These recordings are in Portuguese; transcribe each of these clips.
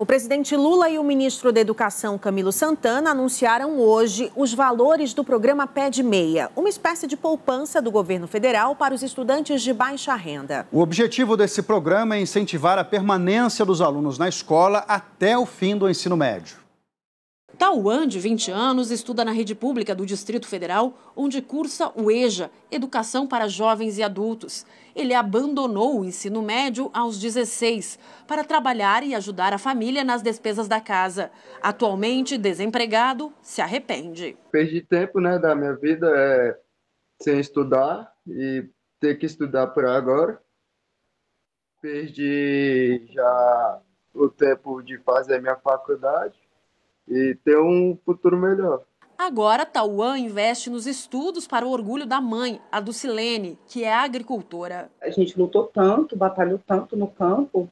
O presidente Lula e o ministro da Educação, Camilo Santana, anunciaram hoje os valores do programa Pé de Meia, uma espécie de poupança do governo federal para os estudantes de baixa renda. O objetivo desse programa é incentivar a permanência dos alunos na escola até o fim do ensino médio. Tauan, de 20 anos, estuda na rede pública do Distrito Federal, onde cursa o EJA, Educação para Jovens e Adultos. Ele abandonou o ensino médio aos 16 para trabalhar e ajudar a família nas despesas da casa. Atualmente desempregado, se arrepende. Perdi tempo né, da minha vida é, sem estudar e ter que estudar por agora. Perdi já o tempo de fazer minha faculdade e ter um futuro melhor. Agora, Tauan investe nos estudos para o orgulho da mãe, a Dulcilene, que é agricultora. A gente lutou tanto, batalhou tanto no campo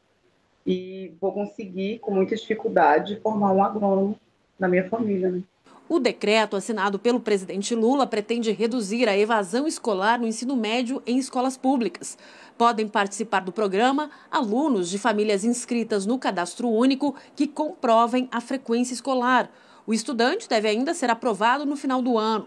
e vou conseguir, com muita dificuldade, formar um agrônomo na minha família. Né? O decreto assinado pelo presidente Lula pretende reduzir a evasão escolar no ensino médio em escolas públicas. Podem participar do programa alunos de famílias inscritas no cadastro único que comprovem a frequência escolar. O estudante deve ainda ser aprovado no final do ano.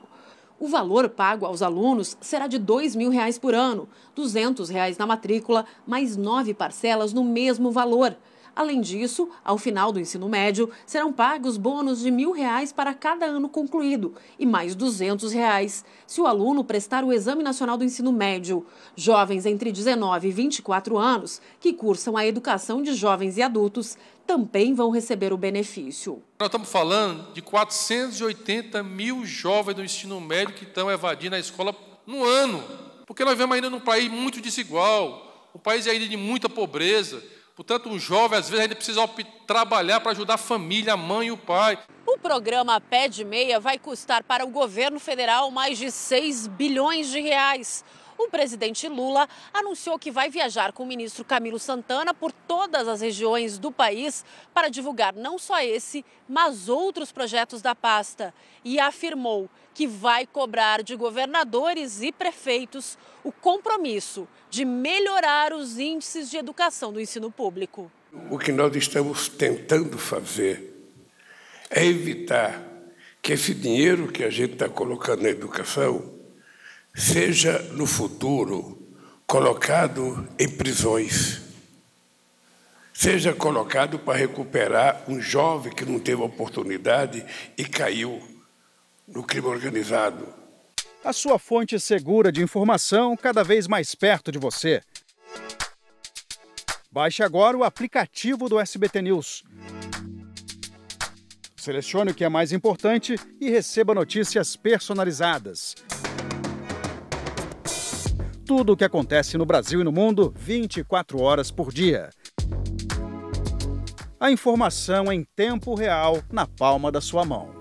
O valor pago aos alunos será de 2 mil reais por ano, 200 reais na matrícula, mais nove parcelas no mesmo valor. Além disso, ao final do ensino médio, serão pagos bônus de mil reais para cada ano concluído e mais duzentos reais se o aluno prestar o Exame Nacional do Ensino Médio. Jovens entre 19 e 24 anos que cursam a educação de jovens e adultos também vão receber o benefício. Nós estamos falando de 480 mil jovens do ensino médio que estão evadindo a escola no ano, porque nós vivemos ainda num país muito desigual, um país ainda de muita pobreza. Portanto, um jovem às vezes ainda precisa trabalhar para ajudar a família, a mãe e o pai. O programa Pé de Meia vai custar para o governo federal mais de 6 bilhões de reais. O presidente Lula anunciou que vai viajar com o ministro Camilo Santana por todas as regiões do país para divulgar não só esse, mas outros projetos da pasta. E afirmou que vai cobrar de governadores e prefeitos o compromisso de melhorar os índices de educação do ensino público. O que nós estamos tentando fazer é evitar que esse dinheiro que a gente está colocando na educação seja no futuro colocado em prisões, seja colocado para recuperar um jovem que não teve oportunidade e caiu no crime organizado. A sua fonte segura de informação cada vez mais perto de você. Baixe agora o aplicativo do SBT News. Selecione o que é mais importante e receba notícias personalizadas. Tudo o que acontece no Brasil e no mundo 24 horas por dia. A informação em tempo real na palma da sua mão.